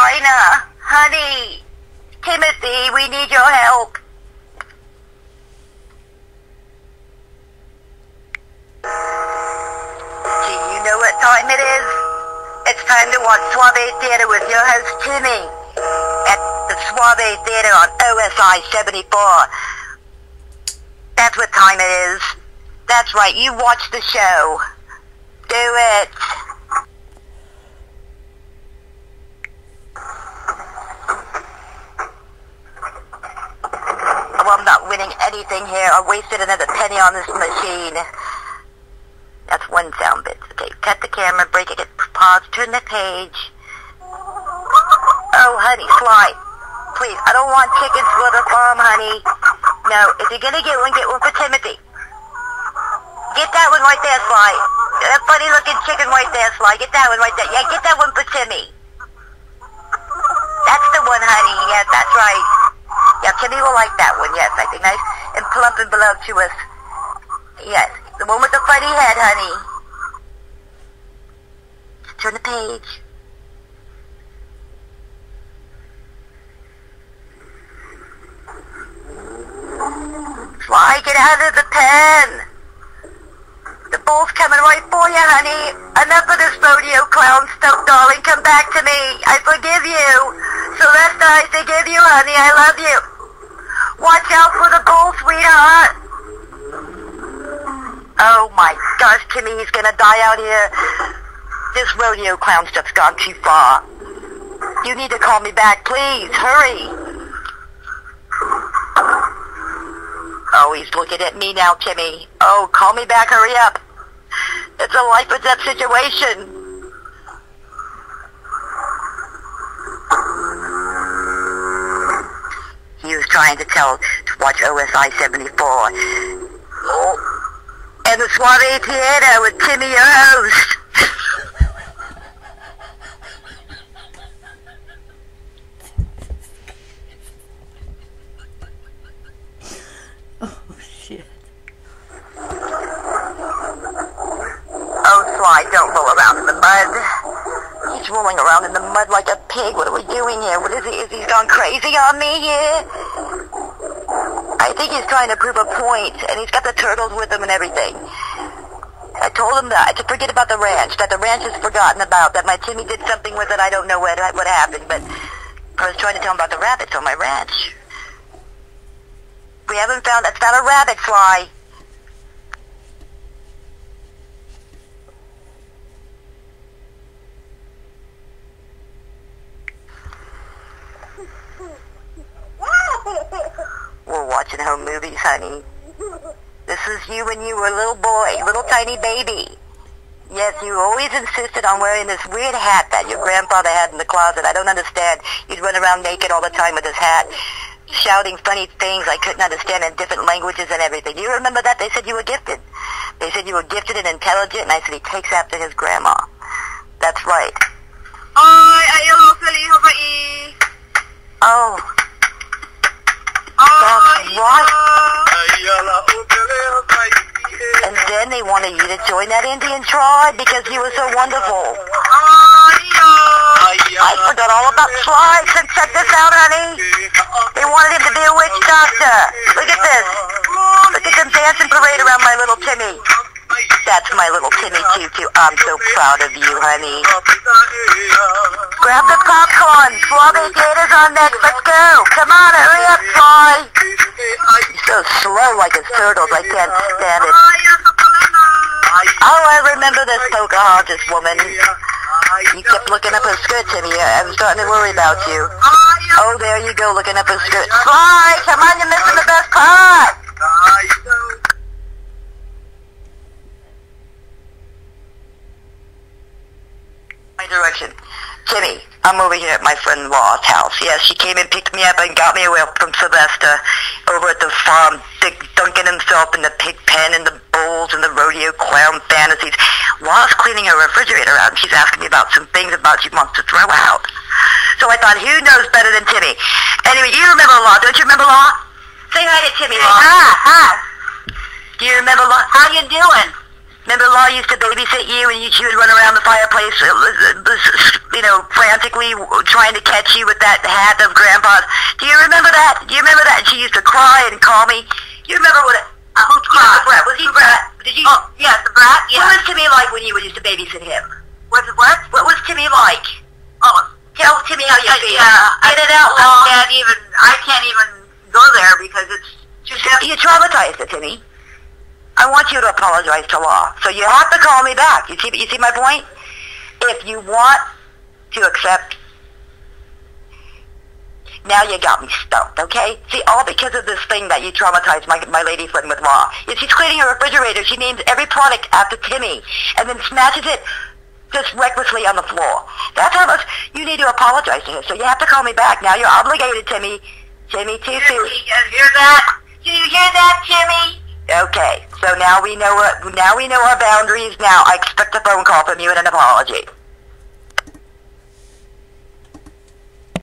China. Honey. Timothy, we need your help. Do you know what time it is? It's time to watch Suave Theater with your host Timmy at the Suave Theater on OSI 74. That's what time it is. That's right, you watch the show. Do it. Well, I'm not winning anything here. I wasted another penny on this machine. That's one sound bit. Okay, cut the camera, break it, pause, turn the page. Oh, honey, slide. Please, I don't want chickens for the farm, honey. No, if you're gonna get one, get one for Timothy. Get that one right there, Sly. That funny looking chicken right there, Sly. Get that one right there. Yeah, get that one for Timmy. That's the one, honey. Yes, that's right. Yeah, Timmy will like that one. Yes, I think nice and plump and voluptuous. Yes, the one with the funny head, honey. Turn the page. Sly, get out of the pen. The bull's coming right for you, honey. Enough of this rodeo clown stuff, darling. Come back to me. I forgive you. Celeste, I forgive you, honey. I love you. Watch out for the bull, sweetheart. Oh my gosh, Timmy, he's gonna die out here. This rodeo clown stuff's gone too far. You need to call me back, please. Hurry. Oh, he's looking at me now, Timmy. Oh, call me back. Hurry up. It's a life or death situation. Trying to tell to watch OSI 74. Oh. And the Suave Theater with Timmy, your host. Oh, shit. Oh, Sly, don't roll around in the mud. He's rolling around in the mud like a pig. What are we doing here? What is he? Is he gone crazy on me here? Think he's trying to prove a point, and he's got the turtles with him and everything. I told him that to forget about the ranch, that the ranch is forgotten about, that my Timmy did something with it. I don't know what what happened, but I was trying to tell him about the rabbits on my ranch. We haven't found. That's not a rabbit fly. We're watching home movies, honey. This is you when you were a little boy, little tiny baby. Yes, you always insisted on wearing this weird hat that your grandfather had in the closet. I don't understand. You'd run around naked all the time with this hat, shouting funny things I couldn't understand in different languages and everything. You remember that? They said you were gifted. They said you were gifted and intelligent, and I said he takes after his grandma. That's right. Oi, ayaw mo saliho ba i? Right. and then they wanted you to join that Indian tribe because you were so wonderful. I forgot all about tribes, and check this out, honey. They wanted him to be a witch doctor. Look at this. Look at them dancing parade around my little Timmy. That's my little Timmy Tutu. I'm so proud of you, honey. Grab the popcorn. Suave Gators on next. Let's go. Come on, hurry up, Troy. So slow like a turtles. I can't stand it. Oh, I remember this Pocahontas woman. You kept looking up her skirt, Timmy. I'm starting to worry about you. Oh, there you go, looking up her skirt. Sly! Come on, you're missing the best part! Ayaw. My direction. Timmy, I'm over here at my friend Law's house. Yes, she came and picked me up and got me away from Sylvester over at the farm, Dick Duncan himself in the pig pen and the bulls and the rodeo clown fantasies. Law's cleaning her refrigerator out and she's asking me about some things about she wants to throw out. So I thought, who knows better than Timmy? Anyway, you remember Law, don't you remember Law? Say hi to Timmy, Law. Hi, hi. Do you remember Law? How you doing? Remember Law used to babysit you and you, she would run around the fireplace, uh, uh, you know, frantically trying to catch you with that hat of Grandpa's. Do you remember that? Do you remember that? She used to cry and call me. You remember what? Uh, Brat. the brat? Was he brat? Did you? Oh, yes, the brat, What was Timmy like when you used to babysit him? What's it, what? What was Timmy like? Oh, Tell Timmy how you I, feel. yeah, Get it out I loud. can't even, I can't even go there because it's just, You traumatized it, Timmy. I want you to apologize to Law. So you have to call me back. You see, you see my point? If you want to accept, now you got me stumped, okay? See, all because of this thing that you traumatized my, my lady friend with Law. If she's cleaning her refrigerator, she names every product after Timmy and then smashes it just recklessly on the floor. That's how much you need to apologize to her. So you have to call me back. Now you're obligated, Timmy. Timmy, too you soon. hear that? Do you hear that, Timmy? Okay, so now we know what, now we know our boundaries. Now I expect a phone call from you and an apology.